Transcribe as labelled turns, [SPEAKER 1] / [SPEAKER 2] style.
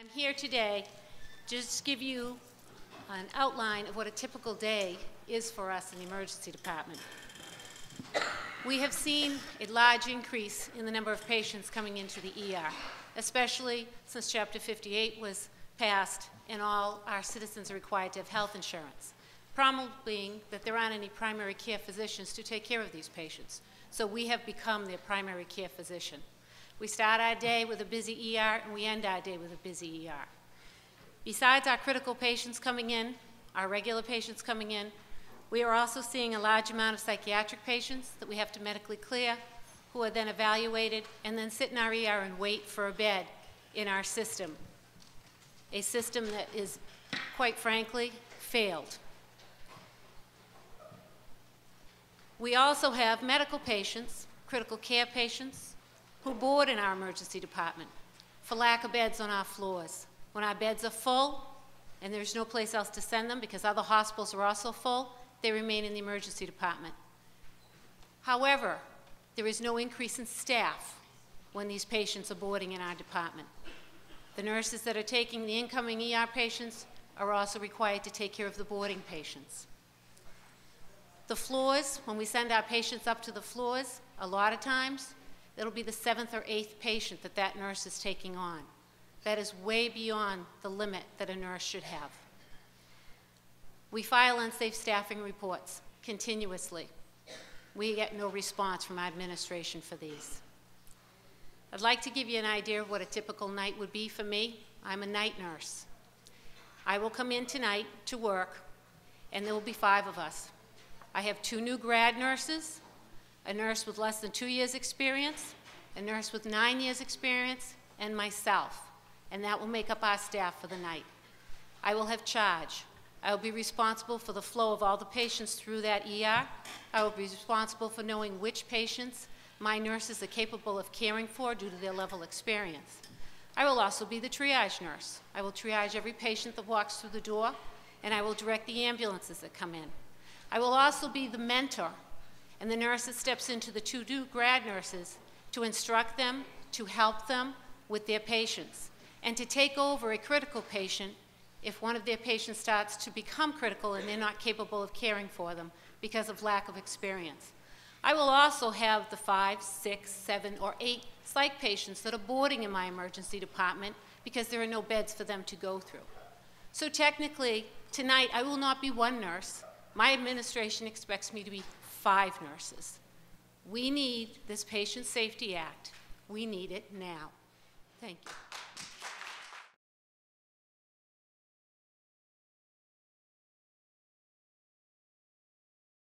[SPEAKER 1] I'm here today just to give you an outline of what a typical day is for us in the emergency department. We have seen a large increase in the number of patients coming into the ER, especially since Chapter 58 was passed and all our citizens are required to have health insurance. Problem being that there aren't any primary care physicians to take care of these patients, so we have become their primary care physician. We start our day with a busy ER and we end our day with a busy ER. Besides our critical patients coming in, our regular patients coming in, we are also seeing a large amount of psychiatric patients that we have to medically clear, who are then evaluated and then sit in our ER and wait for a bed in our system. A system that is, quite frankly, failed. We also have medical patients, critical care patients, who board in our emergency department for lack of beds on our floors. When our beds are full and there's no place else to send them because other hospitals are also full, they remain in the emergency department. However, there is no increase in staff when these patients are boarding in our department. The nurses that are taking the incoming ER patients are also required to take care of the boarding patients. The floors, when we send our patients up to the floors, a lot of times, it'll be the seventh or eighth patient that that nurse is taking on. That is way beyond the limit that a nurse should have. We file unsafe staffing reports continuously. We get no response from administration for these. I'd like to give you an idea of what a typical night would be for me. I'm a night nurse. I will come in tonight to work, and there will be five of us. I have two new grad nurses, a nurse with less than two years' experience, a nurse with nine years' experience, and myself. And that will make up our staff for the night. I will have charge. I will be responsible for the flow of all the patients through that ER. I will be responsible for knowing which patients my nurses are capable of caring for due to their level of experience. I will also be the triage nurse. I will triage every patient that walks through the door, and I will direct the ambulances that come in. I will also be the mentor and the nurse that steps into the two new grad nurses to instruct them, to help them with their patients, and to take over a critical patient if one of their patients starts to become critical and they're not capable of caring for them because of lack of experience. I will also have the five, six, seven, or eight psych patients that are boarding in my emergency department because there are no beds for them to go through. So technically, tonight I will not be one nurse. My administration expects me to be five nurses. We need this Patient Safety Act. We need it now. Thank you.